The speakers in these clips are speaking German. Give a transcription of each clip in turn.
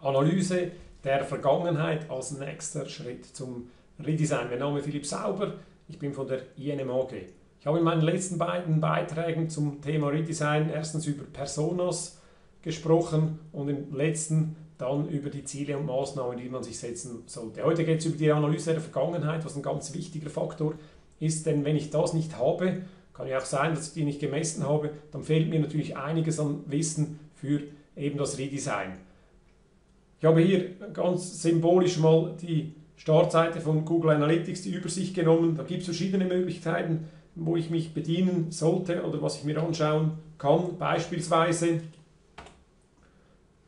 Analyse der Vergangenheit als nächster Schritt zum Redesign. Mein Name ist Philipp Sauber, ich bin von der INM AG. Ich habe in meinen letzten beiden Beiträgen zum Thema Redesign erstens über Personas gesprochen und im letzten dann über die Ziele und Maßnahmen, die man sich setzen sollte. Heute geht es über die Analyse der Vergangenheit, was ein ganz wichtiger Faktor ist, denn wenn ich das nicht habe, kann ja auch sein, dass ich die nicht gemessen habe, dann fehlt mir natürlich einiges an Wissen für eben das Redesign. Ich habe hier ganz symbolisch mal die Startseite von Google Analytics, die Übersicht genommen. Da gibt es verschiedene Möglichkeiten, wo ich mich bedienen sollte oder was ich mir anschauen kann. Beispielsweise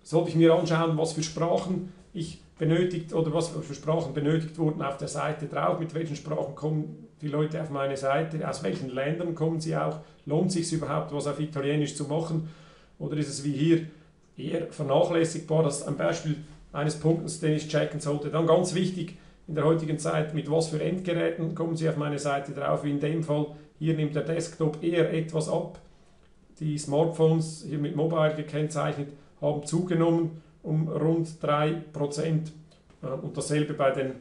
sollte ich mir anschauen, was für Sprachen ich benötigt oder was für Sprachen benötigt wurden auf der Seite drauf, mit welchen Sprachen kommen die Leute auf meine Seite, aus welchen Ländern kommen sie auch, lohnt es sich überhaupt, was auf Italienisch zu machen oder ist es wie hier eher vernachlässigbar, das ist ein Beispiel eines Punktes, den ich checken sollte. Dann ganz wichtig in der heutigen Zeit, mit was für Endgeräten kommen Sie auf meine Seite drauf, wie in dem Fall, hier nimmt der Desktop eher etwas ab. Die Smartphones, hier mit Mobile gekennzeichnet, haben zugenommen um rund 3% äh, und dasselbe bei den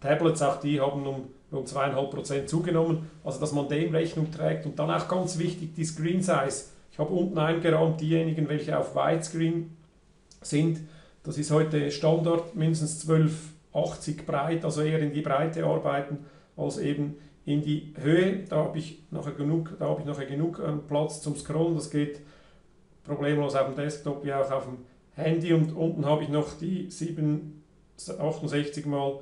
Tablets, auch die haben um rund 2,5% zugenommen. Also dass man dem Rechnung trägt und dann auch ganz wichtig die Screen Size. Ich habe unten eingerahmt diejenigen, welche auf Widescreen sind. Das ist heute Standard, mindestens 1280 breit, also eher in die Breite arbeiten als eben in die Höhe. Da habe ich nachher genug, da habe ich nachher genug ähm, Platz zum Scrollen. Das geht problemlos auf dem Desktop wie auch auf dem Handy. Und unten habe ich noch die 768 mal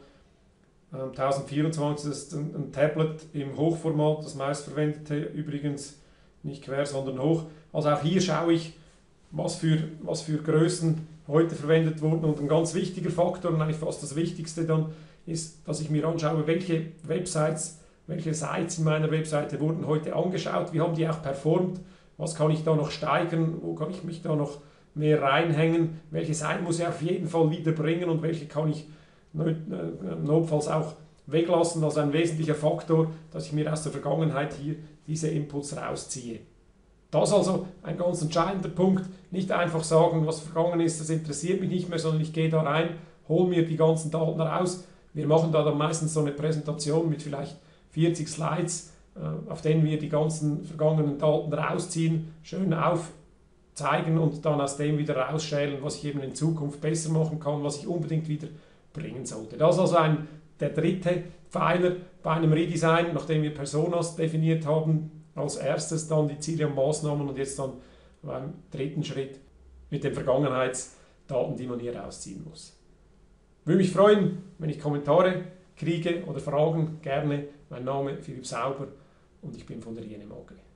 1024, das ist ein, ein Tablet im Hochformat, das meistverwendete übrigens nicht quer, sondern hoch. Also auch hier schaue ich, was für, was für Größen heute verwendet wurden. Und ein ganz wichtiger Faktor, und eigentlich fast das Wichtigste dann, ist, dass ich mir anschaue, welche Websites, welche Sites in meiner Webseite wurden heute angeschaut, wie haben die auch performt, was kann ich da noch steigern, wo kann ich mich da noch mehr reinhängen, welche Seite muss ich auf jeden Fall wieder bringen und welche kann ich äh, notfalls auch weglassen als ein wesentlicher Faktor, dass ich mir aus der Vergangenheit hier diese Inputs rausziehe. Das also ein ganz entscheidender Punkt. Nicht einfach sagen, was vergangen ist, das interessiert mich nicht mehr, sondern ich gehe da rein, hole mir die ganzen Daten raus. Wir machen da dann meistens so eine Präsentation mit vielleicht 40 Slides, äh, auf denen wir die ganzen vergangenen Daten rausziehen, schön aufzeigen und dann aus dem wieder rausschälen, was ich eben in Zukunft besser machen kann, was ich unbedingt wieder bringen sollte. Das ist also ein, der dritte Pfeiler bei einem Redesign, nachdem wir Personas definiert haben, als erstes dann die Ziele und Maßnahmen und jetzt dann beim dritten Schritt mit den Vergangenheitsdaten, die man hier rausziehen muss. Ich würde mich freuen, wenn ich Kommentare kriege oder Fragen, gerne. Mein Name ist Philipp Sauber und ich bin von der INM AG.